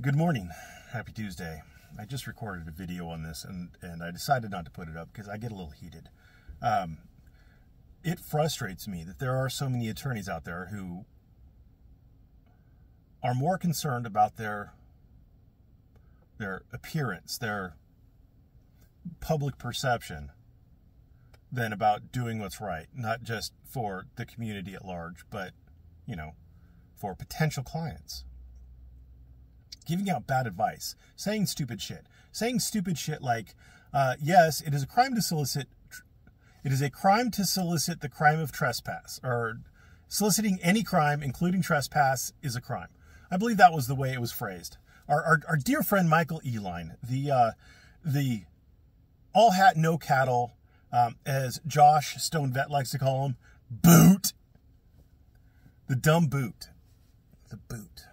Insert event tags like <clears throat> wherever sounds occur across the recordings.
Good morning. Happy Tuesday. I just recorded a video on this and, and I decided not to put it up because I get a little heated. Um, it frustrates me that there are so many attorneys out there who are more concerned about their their appearance, their public perception than about doing what's right, not just for the community at large, but, you know, for potential clients giving out bad advice, saying stupid shit, saying stupid shit like, uh, yes, it is a crime to solicit. It is a crime to solicit the crime of trespass, or soliciting any crime, including trespass, is a crime. I believe that was the way it was phrased. Our, our, our dear friend Michael Ehline, the uh, the all hat no cattle, um, as Josh Stone Vet likes to call him, boot, the dumb boot, the boot.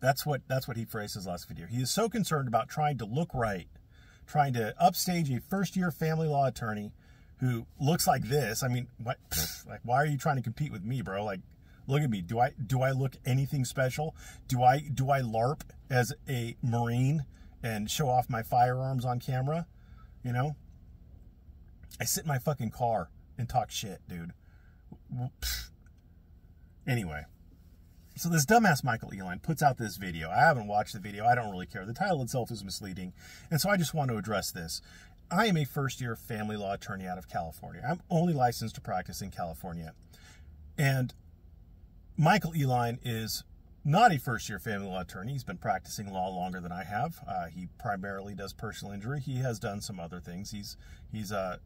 That's what that's what he phrased his last video. He is so concerned about trying to look right, trying to upstage a first-year family law attorney who looks like this. I mean, what, like why are you trying to compete with me, bro? Like look at me. Do I do I look anything special? Do I do I LARP as a Marine and show off my firearms on camera? You know? I sit in my fucking car and talk shit, dude. Anyway. So this dumbass Michael Ehline puts out this video. I haven't watched the video. I don't really care. The title itself is misleading. And so I just want to address this. I am a first year family law attorney out of California. I'm only licensed to practice in California. And Michael Ehline is not a first year family law attorney. He's been practicing law longer than I have. Uh, he primarily does personal injury. He has done some other things. He's, he's uh,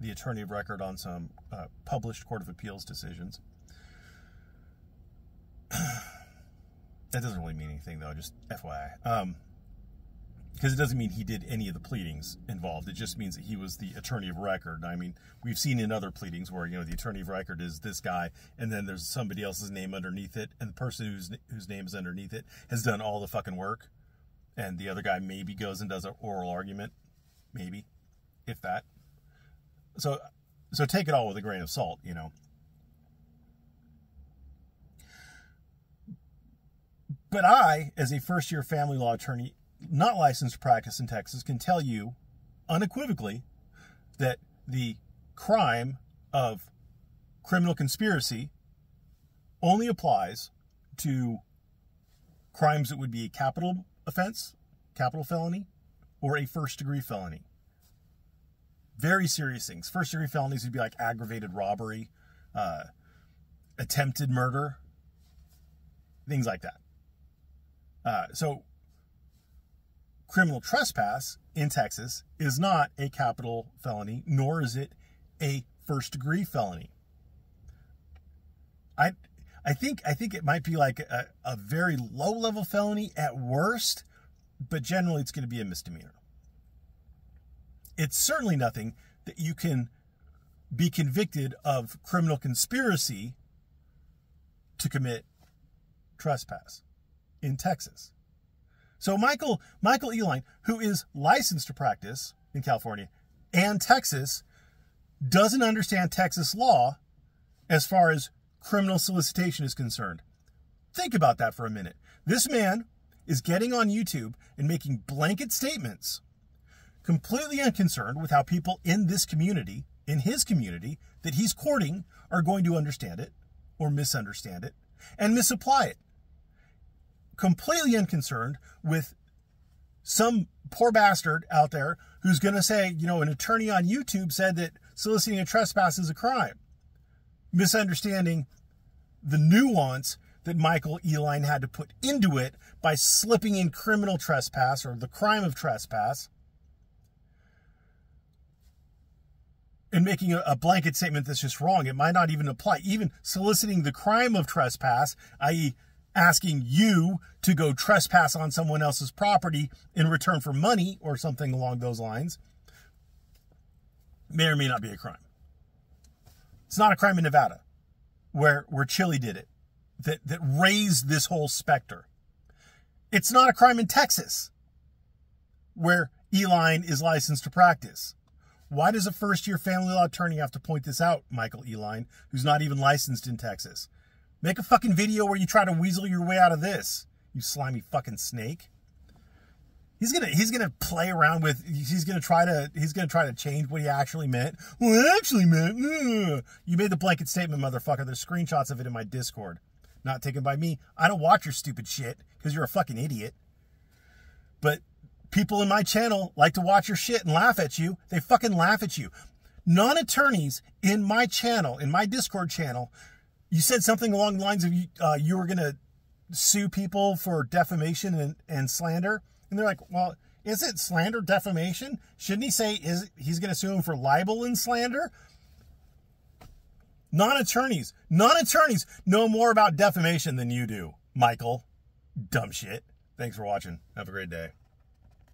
the attorney of record on some uh, published Court of Appeals decisions. <clears throat> that doesn't really mean anything though, just FYI. Um, because it doesn't mean he did any of the pleadings involved. It just means that he was the attorney of record. I mean, we've seen in other pleadings where you know the attorney of record is this guy, and then there's somebody else's name underneath it, and the person whose whose name is underneath it has done all the fucking work, and the other guy maybe goes and does an oral argument, maybe, if that. So, so take it all with a grain of salt, you know. But I, as a first year family law attorney, not licensed to practice in Texas, can tell you unequivocally that the crime of criminal conspiracy only applies to crimes that would be a capital offense, capital felony, or a first degree felony. Very serious things. First degree felonies would be like aggravated robbery, uh, attempted murder, things like that. Uh, so, criminal trespass in Texas is not a capital felony, nor is it a first degree felony. I, I think I think it might be like a, a very low level felony at worst, but generally it's going to be a misdemeanor. It's certainly nothing that you can be convicted of criminal conspiracy to commit trespass in Texas. So Michael Michael Ehline, who is licensed to practice in California and Texas, doesn't understand Texas law as far as criminal solicitation is concerned. Think about that for a minute. This man is getting on YouTube and making blanket statements, completely unconcerned with how people in this community, in his community, that he's courting are going to understand it or misunderstand it and misapply it completely unconcerned with some poor bastard out there who's going to say, you know, an attorney on YouTube said that soliciting a trespass is a crime, misunderstanding the nuance that Michael Ehline had to put into it by slipping in criminal trespass or the crime of trespass and making a, blanket statement that's just wrong. It might not even apply. Even soliciting the crime of trespass, i.e., asking you to go trespass on someone else's property in return for money or something along those lines may or may not be a crime. It's not a crime in Nevada where, where Chili did it that, that raised this whole specter. It's not a crime in Texas where Ehline is licensed to practice. Why does a first year family law attorney have to point this out, Michael Ehline, who's not even licensed in Texas? Make a fucking video where you try to weasel your way out of this. You slimy fucking snake. He's gonna he's gonna play around with he's gonna try to he's gonna try to change what he actually meant. What I actually meant. You made the blanket statement, motherfucker. There's screenshots of it in my Discord. Not taken by me. I don't watch your stupid shit because you're a fucking idiot. But people in my channel like to watch your shit and laugh at you. They fucking laugh at you. Non attorneys in my channel, in my Discord channel, you said something along the lines of uh, you were gonna sue people for defamation and, and slander. And they're like, well, is it slander defamation? Shouldn't he say is he's going to sue him for libel and slander? Non-attorneys, non-attorneys know more about defamation than you do, Michael. Dumb shit. Thanks for watching. Have a great day.